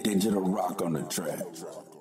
Digital rock on the track.